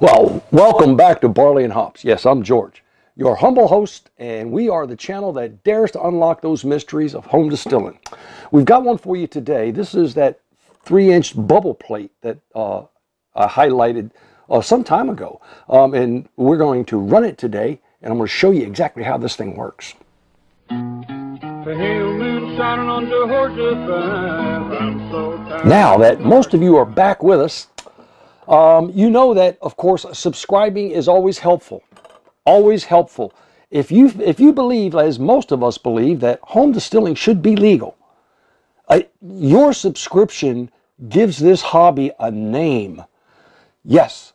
Well, welcome back to Barley and Hops. Yes, I'm George, your humble host, and we are the channel that dares to unlock those mysteries of home distilling. We've got one for you today. This is that three inch bubble plate that uh, I highlighted uh, some time ago. Um, and we're going to run it today, and I'm going to show you exactly how this thing works. Now that most of you are back with us, um, you know that, of course, subscribing is always helpful. Always helpful. If you, if you believe, as most of us believe, that home distilling should be legal, uh, your subscription gives this hobby a name. Yes,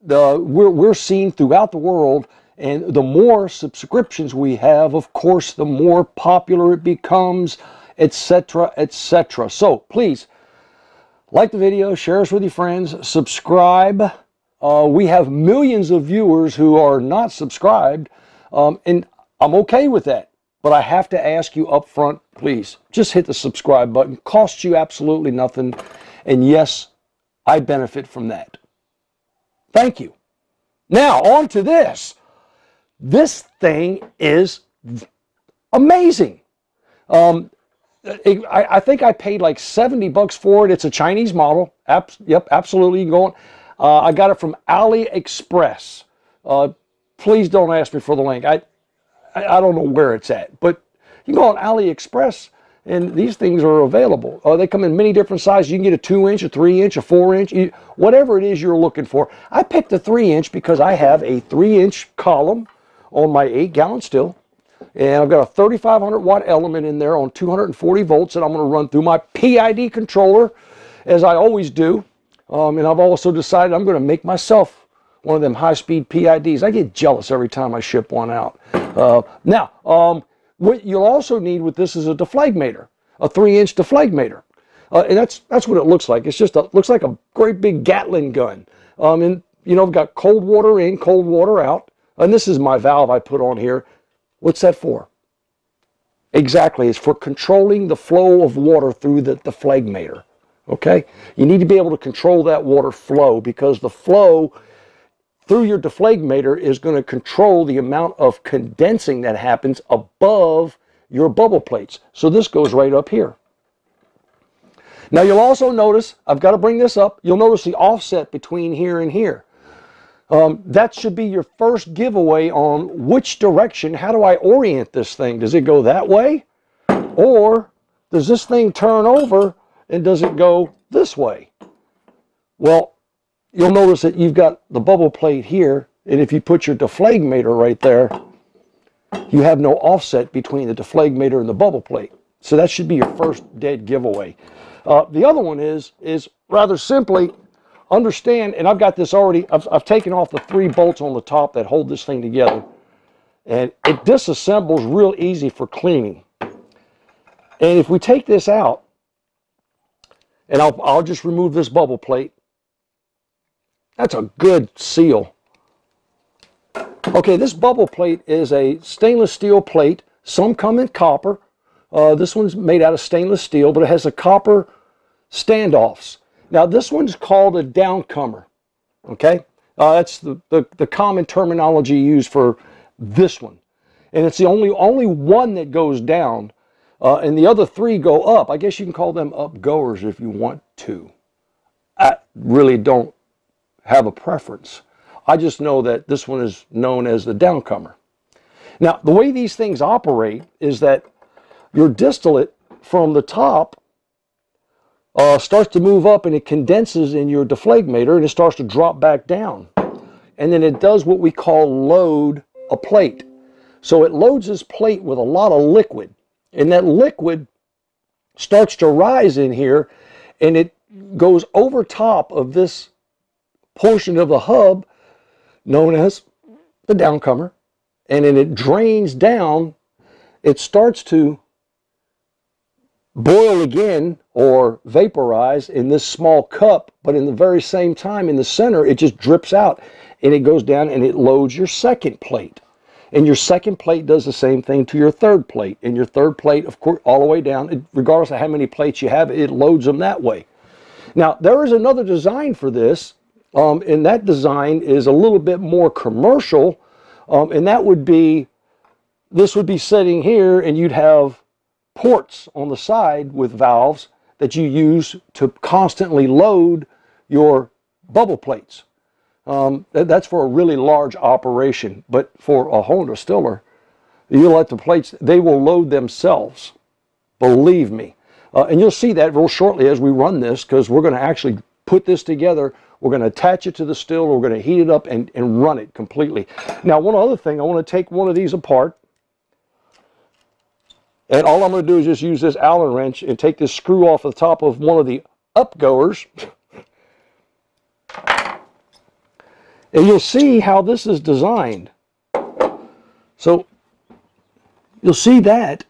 the, we're, we're seen throughout the world, and the more subscriptions we have, of course, the more popular it becomes, etc., etc. So please, like the video, share us with your friends, subscribe. Uh, we have millions of viewers who are not subscribed, um, and I'm okay with that. But I have to ask you up front, please, just hit the subscribe button. Costs you absolutely nothing. And yes, I benefit from that. Thank you. Now, on to this. This thing is amazing. Um, I, I, think I paid like 70 bucks for it. It's a Chinese model. Abs yep, absolutely. You can go on. Uh, I got it from AliExpress. Uh, please don't ask me for the link. I, I, I don't know where it's at, but you can go on AliExpress and these things are available. Uh, they come in many different sizes. You can get a two inch, a three inch, a four inch, whatever it is you're looking for. I picked the three inch because I have a three inch column on my eight gallon still. And I've got a 3500 watt element in there on 240 volts that I'm going to run through my PID controller as I always do. Um, and I've also decided I'm going to make myself one of them high speed PIDs. I get jealous every time I ship one out. Uh, now, um, what you'll also need with this is a deflagmator, a three inch deflagmator. Uh, and that's that's what it looks like. It's just a, looks like a great big Gatling gun. Um, and you know, I've got cold water in, cold water out. And this is my valve I put on here. What's that for? Exactly, it's for controlling the flow of water through the deflagmator. Okay? You need to be able to control that water flow because the flow through your deflagmator is going to control the amount of condensing that happens above your bubble plates. So this goes right up here. Now you'll also notice, I've got to bring this up, you'll notice the offset between here and here. Um, that should be your first giveaway on which direction, how do I orient this thing? Does it go that way? Or does this thing turn over and does it go this way? Well, you'll notice that you've got the bubble plate here, and if you put your deflagmator right there, you have no offset between the deflagmator and the bubble plate. So that should be your first dead giveaway. Uh, the other one is, is rather simply understand, and I've got this already, I've, I've taken off the three bolts on the top that hold this thing together. And it disassembles real easy for cleaning. And if we take this out, and I'll, I'll just remove this bubble plate, that's a good seal. Okay, this bubble plate is a stainless steel plate. Some come in copper. Uh, this one's made out of stainless steel, but it has a copper standoffs. Now, this one's called a downcomer. Okay, uh, that's the, the, the common terminology used for this one. And it's the only, only one that goes down, uh, and the other three go up. I guess you can call them up goers if you want to. I really don't have a preference. I just know that this one is known as the downcomer. Now, the way these things operate is that your distillate from the top uh, starts to move up and it condenses in your deflagmator and it starts to drop back down. And then it does what we call load a plate. So it loads this plate with a lot of liquid. And that liquid starts to rise in here and it goes over top of this portion of the hub known as the downcomer. And then it drains down. It starts to boil again or vaporize in this small cup, but in the very same time in the center, it just drips out and it goes down and it loads your second plate. And your second plate does the same thing to your third plate. And your third plate, of course, all the way down, regardless of how many plates you have, it loads them that way. Now, there is another design for this um, and that design is a little bit more commercial, um, and that would be, this would be sitting here and you'd have ports on the side with valves that you use to constantly load your bubble plates. Um, that's for a really large operation, but for a Honda distiller, you let the plates, they will load themselves. Believe me. Uh, and you'll see that real shortly as we run this because we're going to actually put this together. We're going to attach it to the still. We're going to heat it up and, and run it completely. Now, one other thing, I want to take one of these apart. And all I'm going to do is just use this Allen wrench and take this screw off the top of one of the upgoers. and you'll see how this is designed. So you'll see that,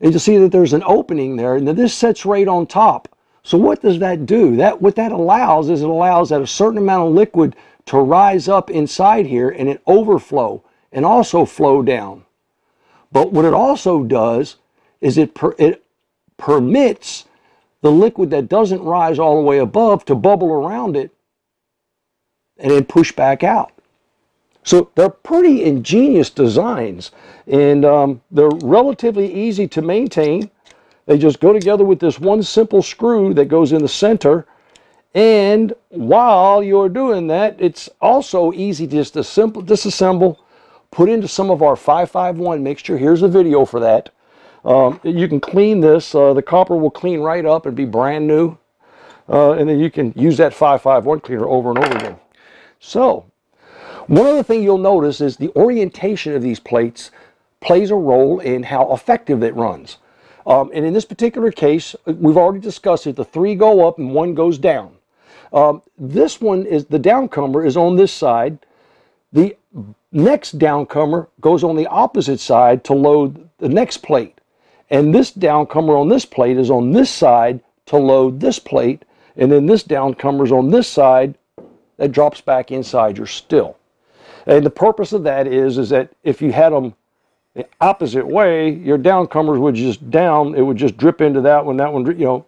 and you'll see that there's an opening there, and this sits right on top. So what does that do? That What that allows is it allows that a certain amount of liquid to rise up inside here and it overflow and also flow down. But what it also does is it, per, it permits the liquid that doesn't rise all the way above to bubble around it and then push back out. So they're pretty ingenious designs and um, they're relatively easy to maintain. They just go together with this one simple screw that goes in the center. And while you're doing that, it's also easy just to simple disassemble, put into some of our 551 mixture. Here's a video for that. Um, you can clean this. Uh, the copper will clean right up and be brand new. Uh, and then you can use that 551 cleaner over and over again. So, one other thing you'll notice is the orientation of these plates plays a role in how effective it runs. Um, and in this particular case, we've already discussed it. The three go up and one goes down. Um, this one is the downcomer is on this side. The next downcomer goes on the opposite side to load the next plate. And this downcomer on this plate is on this side to load this plate. And then this downcomer is on this side that drops back inside your still. And the purpose of that is, is that if you had them the opposite way, your downcomers would just down, it would just drip into that one, that one, you know.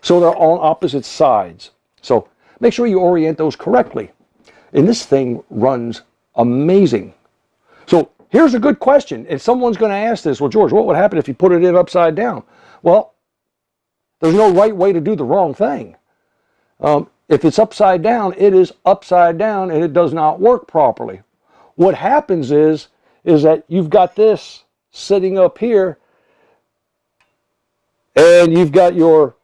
So they're on opposite sides. So make sure you orient those correctly. And this thing runs amazing. So here's a good question. If someone's going to ask this, well, George, what would happen if you put it in upside down? Well, there's no right way to do the wrong thing. Um, if it's upside down, it is upside down and it does not work properly. What happens is, is that you've got this sitting up here and you've got your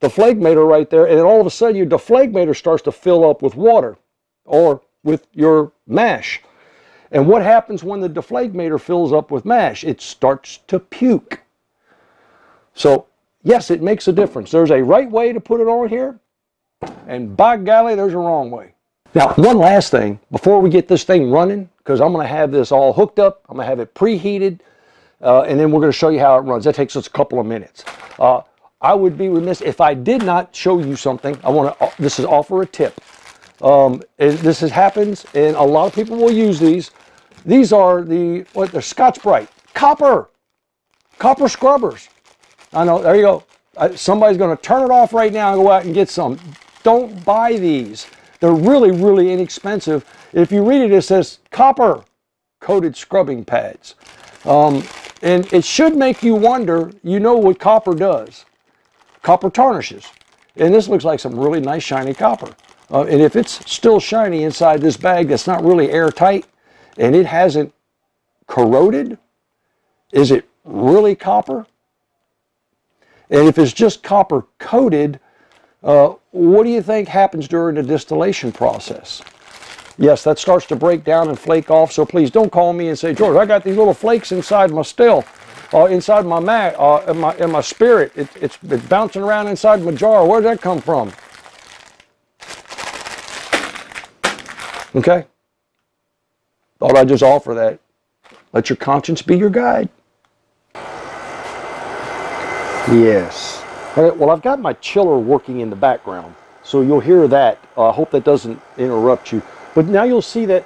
deflagmator right there and then all of a sudden your deflagmator starts to fill up with water or with your mash. And what happens when the deflagmator fills up with mash? It starts to puke. So yes, it makes a difference. There's a right way to put it on here and by golly, there's a wrong way. Now, one last thing before we get this thing running, because I'm going to have this all hooked up, I'm going to have it preheated, uh, and then we're going to show you how it runs. That takes us a couple of minutes. Uh, I would be remiss if I did not show you something. I want to. Uh, this is offer a tip. Um, this is, happens, and a lot of people will use these. These are the what? They're Scotch-Brite copper, copper scrubbers. I know. There you go. somebody's going to turn it off right now and go out and get some. Don't buy these. They're really, really inexpensive. If you read it, it says copper coated scrubbing pads. Um, and it should make you wonder, you know what copper does. Copper tarnishes. And this looks like some really nice shiny copper. Uh, and if it's still shiny inside this bag that's not really airtight and it hasn't corroded, is it really copper? And if it's just copper coated, uh, what do you think happens during the distillation process? Yes, that starts to break down and flake off, so please don't call me and say, George, I got these little flakes inside my still, uh, inside my mat, uh, in, my, in my spirit. It, it's, it's bouncing around inside my jar. Where did that come from? Okay? Thought I'd just offer that. Let your conscience be your guide. Yes. All right, Well, I've got my chiller working in the background, so you'll hear that. Uh, I hope that doesn't interrupt you. But now you'll see that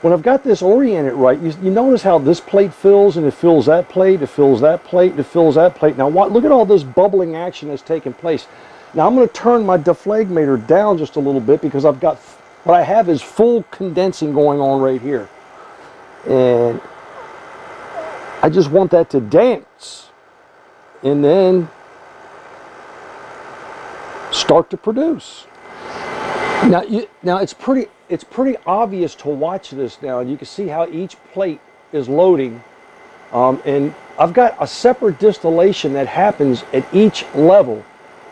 when I've got this oriented right, you, you notice how this plate fills and it fills that plate, it fills that plate, it fills that plate. Now what, look at all this bubbling action that's taking place. Now I'm going to turn my deflagmator down just a little bit because I've got, what I have is full condensing going on right here. And I just want that to dance. And then start to produce. Now, you, now it's pretty it's pretty obvious to watch this now, you can see how each plate is loading. Um, and I've got a separate distillation that happens at each level.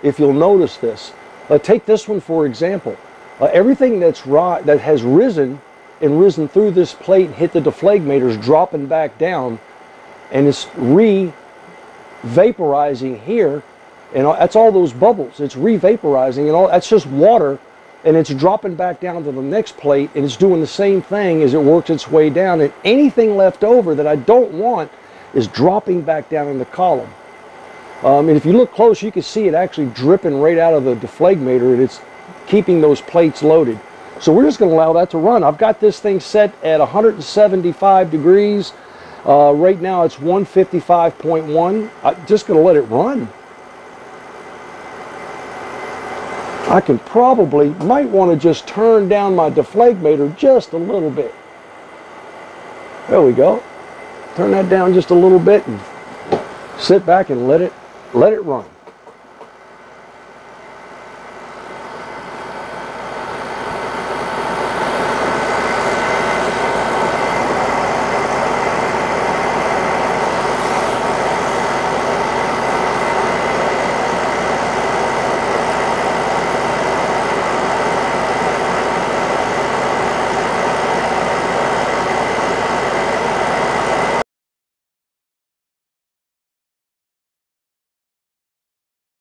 If you'll notice this, take this one for example. Uh, everything that's ri- that has risen and risen through this plate and hit the deflagmator is dropping back down, and it's re vaporizing here and that's all those bubbles. It's re-vaporizing and all. That's just water, and it's dropping back down to the next plate, and it's doing the same thing as it works its way down. And anything left over that I don't want is dropping back down in the column. Um, and if you look close, you can see it actually dripping right out of the deflagmator, and it's keeping those plates loaded. So we're just going to allow that to run. I've got this thing set at 175 degrees. Uh, right now it's 155.1. I'm just going to let it run. I can probably, might want to just turn down my deflagmator just a little bit. There we go. Turn that down just a little bit and sit back and let it, let it run.